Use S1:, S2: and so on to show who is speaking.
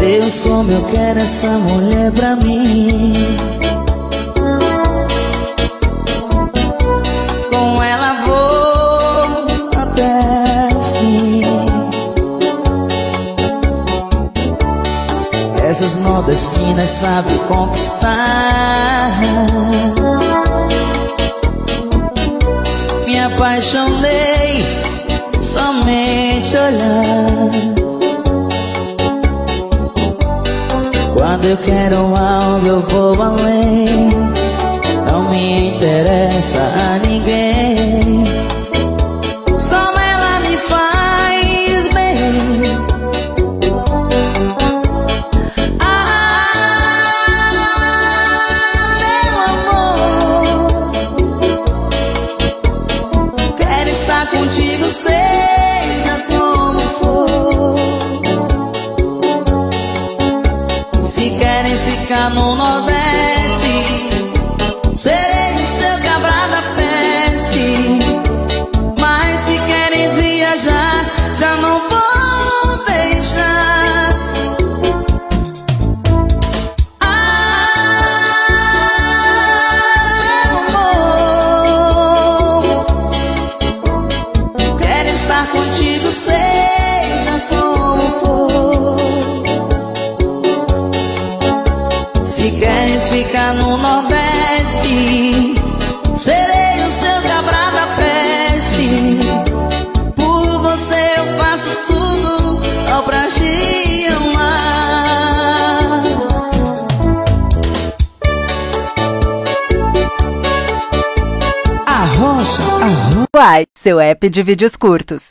S1: Deus, como eu quero essa mulher pra mim. Com ela vou até o fim. Essas nordestinas sabem conquistar. Me apaixonei Quando eu quero algo eu vou além. Não me interessa a ninguém. Só ela me faz bem. Ah, meu amor. Quero estar contigo, seja como Queres ficar no Nordeste. Serei o seu cabra da peste. Mas se queres viajar Já não vou deixar. Ah, meu amor Quero estar contigo, Queres ficar no Nordeste Serei o seu cabra da peste Por você eu faço tudo Só pra te amar
S2: Arrocha, arrocha.
S3: Uai, seu app de vídeos curtos.